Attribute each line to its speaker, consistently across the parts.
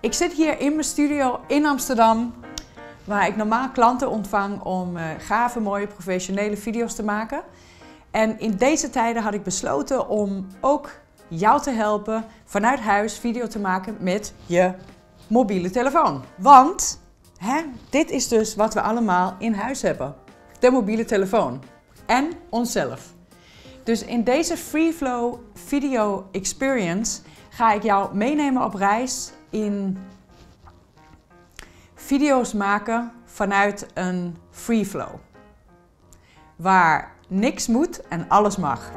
Speaker 1: Ik zit hier in mijn studio in Amsterdam, waar ik normaal klanten ontvang om uh, gave, mooie, professionele video's te maken. En in deze tijden had ik besloten om ook jou te helpen vanuit huis video te maken met je mobiele telefoon. Want hè, dit is dus wat we allemaal in huis hebben. De mobiele telefoon. En onszelf. Dus in deze Freeflow Video Experience ga ik jou meenemen op reis in video's maken vanuit een Freeflow. Waar niks moet en alles mag.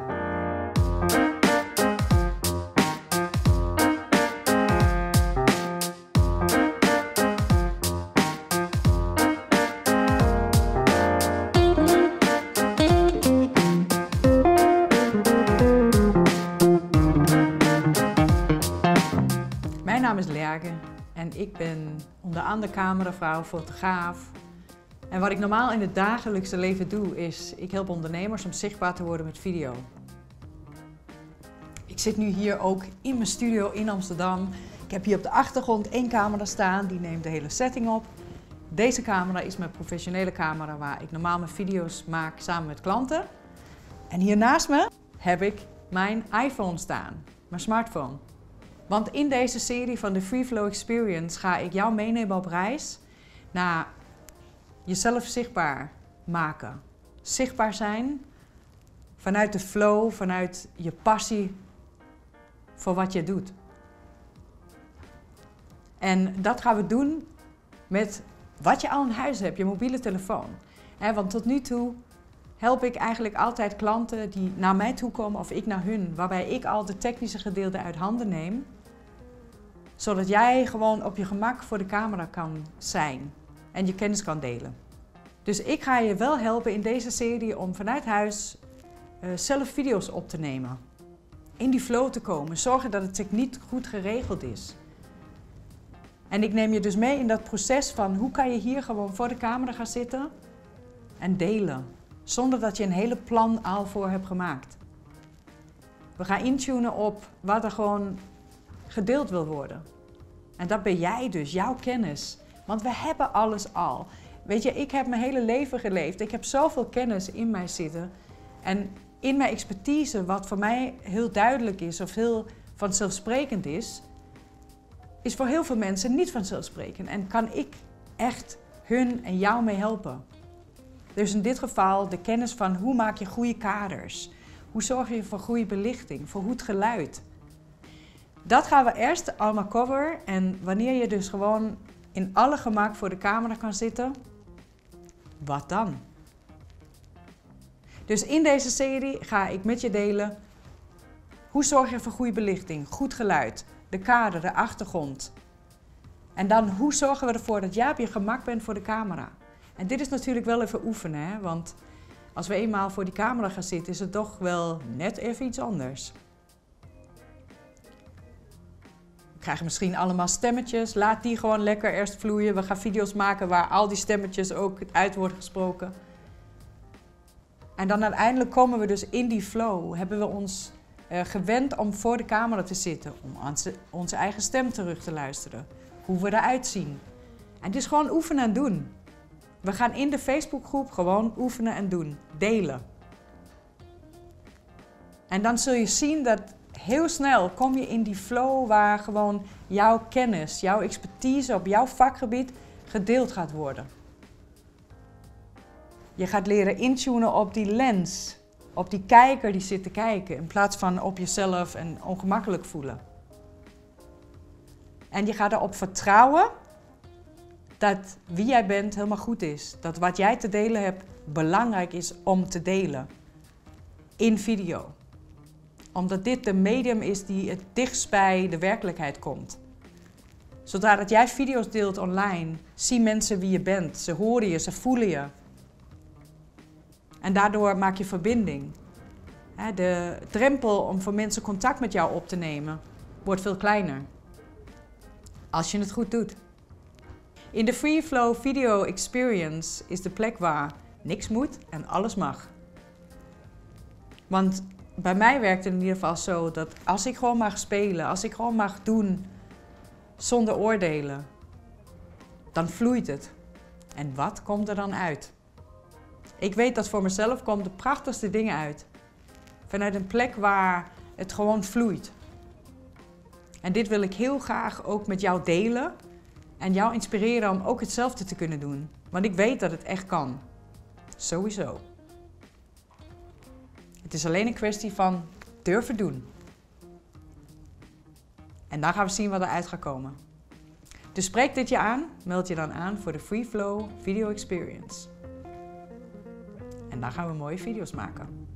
Speaker 1: Ik ben onder andere cameravrouw, fotograaf. En wat ik normaal in het dagelijkse leven doe is, ik help ondernemers om zichtbaar te worden met video. Ik zit nu hier ook in mijn studio in Amsterdam. Ik heb hier op de achtergrond één camera staan, die neemt de hele setting op. Deze camera is mijn professionele camera waar ik normaal mijn video's maak samen met klanten. En hier naast me heb ik mijn iPhone staan, mijn smartphone. Want in deze serie van de Free Flow Experience ga ik jou meenemen op reis naar jezelf zichtbaar maken. Zichtbaar zijn vanuit de flow, vanuit je passie voor wat je doet. En dat gaan we doen met wat je al in huis hebt, je mobiele telefoon. want tot nu toe help ik eigenlijk altijd klanten die naar mij toe komen of ik naar hun, waarbij ik al de technische gedeelte uit handen neem zodat jij gewoon op je gemak voor de camera kan zijn en je kennis kan delen. Dus ik ga je wel helpen in deze serie om vanuit huis uh, zelf video's op te nemen. In die flow te komen, zorgen dat het techniek goed geregeld is. En ik neem je dus mee in dat proces van hoe kan je hier gewoon voor de camera gaan zitten en delen. Zonder dat je een hele plan al voor hebt gemaakt. We gaan intunen op wat er gewoon gedeeld wil worden. En dat ben jij dus, jouw kennis. Want we hebben alles al. Weet je, ik heb mijn hele leven geleefd. Ik heb zoveel kennis in mij zitten. En in mijn expertise, wat voor mij heel duidelijk is of heel vanzelfsprekend is, is voor heel veel mensen niet vanzelfsprekend. En kan ik echt hun en jou mee helpen. Dus in dit geval de kennis van hoe maak je goede kaders. Hoe zorg je voor goede belichting, voor goed geluid. Dat gaan we eerst allemaal cover. En wanneer je dus gewoon in alle gemak voor de camera kan zitten, wat dan? Dus in deze serie ga ik met je delen hoe zorg je voor goede belichting, goed geluid, de kader, de achtergrond. En dan hoe zorgen we ervoor dat jij op je gemak bent voor de camera. En dit is natuurlijk wel even oefenen, hè? want als we eenmaal voor die camera gaan zitten is het toch wel net even iets anders. krijgen misschien allemaal stemmetjes. Laat die gewoon lekker eerst vloeien. We gaan video's maken waar al die stemmetjes ook uit worden gesproken. En dan uiteindelijk komen we dus in die flow. Hebben we ons uh, gewend om voor de camera te zitten. Om onze, onze eigen stem terug te luisteren. Hoe we eruit zien. En het is gewoon oefenen en doen. We gaan in de Facebookgroep gewoon oefenen en doen. Delen. En dan zul je zien dat heel snel kom je in die flow waar gewoon jouw kennis, jouw expertise op jouw vakgebied gedeeld gaat worden. Je gaat leren intunen op die lens, op die kijker die zit te kijken, in plaats van op jezelf en ongemakkelijk voelen. En je gaat erop vertrouwen dat wie jij bent helemaal goed is. Dat wat jij te delen hebt belangrijk is om te delen. In video omdat dit de medium is die het dichtst bij de werkelijkheid komt. Zodra dat jij video's deelt online, zien mensen wie je bent. Ze horen je, ze voelen je. En daardoor maak je verbinding. De drempel om voor mensen contact met jou op te nemen wordt veel kleiner. Als je het goed doet. In de Free Flow Video Experience is de plek waar niks moet en alles mag. Want bij mij werkt het in ieder geval zo dat als ik gewoon mag spelen, als ik gewoon mag doen zonder oordelen. Dan vloeit het. En wat komt er dan uit? Ik weet dat voor mezelf komen de prachtigste dingen uit. Vanuit een plek waar het gewoon vloeit. En dit wil ik heel graag ook met jou delen. En jou inspireren om ook hetzelfde te kunnen doen. Want ik weet dat het echt kan. Sowieso. Het is alleen een kwestie van durven doen. En dan gaan we zien wat eruit gaat komen. Dus spreek dit je aan, meld je dan aan voor de Free Flow Video Experience. En dan gaan we mooie video's maken.